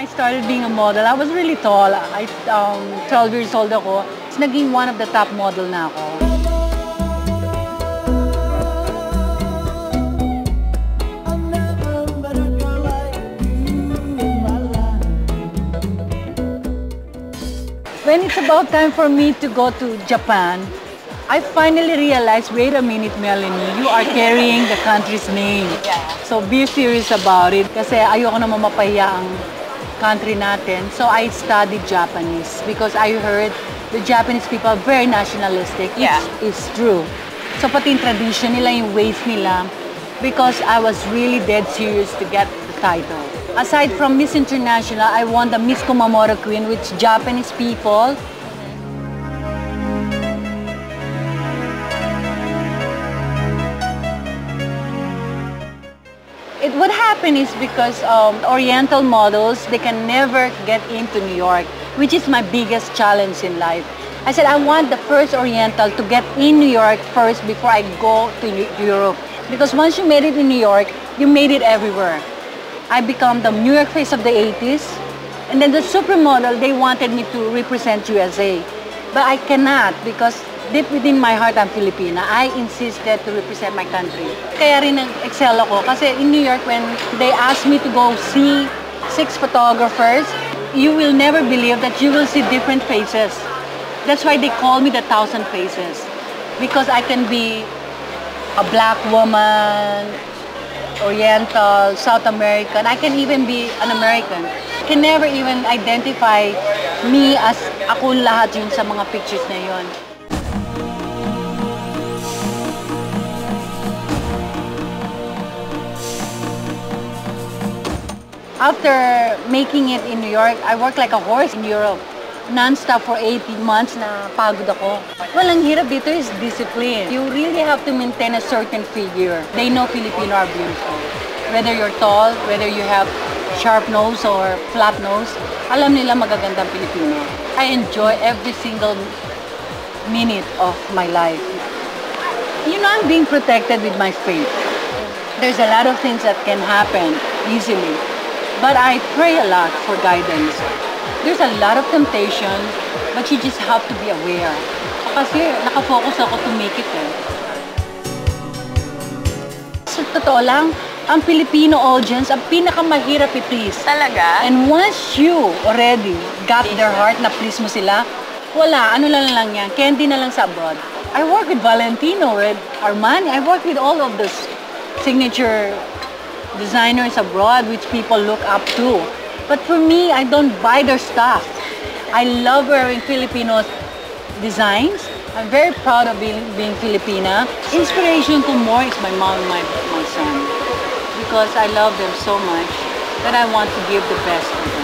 I started being a model, I was really tall. I, um, 12 years old ako. Naging one of the top model na ako. When it's about time for me to go to Japan, I finally realized, wait a minute, Melanie, you are carrying the country's name. Yeah. So be serious about it kasi ayoko naman mapahiya ang country natin. So I studied Japanese because I heard the Japanese people are very nationalistic. Yeah. It's, it's true. So pati yung tradition nila, yung ways nila, because I was really dead serious to get the title. Aside from Miss International, I won the Miss Kumamoto Queen, which Japanese people It would happen is because um, Oriental models, they can never get into New York, which is my biggest challenge in life. I said, I want the first Oriental to get in New York first before I go to Europe. Because once you made it in New York, you made it everywhere. I become the New York face of the 80s. And then the supermodel, they wanted me to represent USA. But I cannot because deep within my heart, I'm Filipina. I insisted to represent my country. Kaya rin nag-excel ako kasi in New York, when they asked me to go see six photographers, you will never believe that you will see different faces. That's why they call me the thousand faces. Because I can be a black woman, Oriental, South American. I can even be an American. Can never even identify me as ako lahat yun sa mga pictures na yun. After making it in New York, I worked like a horse in Europe. Non-stop for 18 months na pagod ako. Walang hirap dito is discipline. You really have to maintain a certain figure. They know Filipino are beautiful. Whether you're tall, whether you have sharp nose or flat nose, alam nila magagandang Pilipino. I enjoy every single minute of my life. You know, I'm being protected with my faith. There's a lot of things that can happen easily. But I pray a lot for guidance. There's a lot of temptation, but you just have to be aware. Kasi nakafocus ako to make it eh. Sa totoo lang, ang Filipino audience, ang pinakamahirap i-please. Talaga? And once you already got their heart na please mo sila, wala, ano lang lang yan, candy na lang sa abroad. I work with Valentino, with Armani, I work with all of those signature designers abroad which people look up to. But for me, I don't buy their stuff. I love wearing Filipino designs. I'm very proud of being, being Filipina. Inspiration to more is my mom and my, my son. Because I love them so much that I want to give the best to them.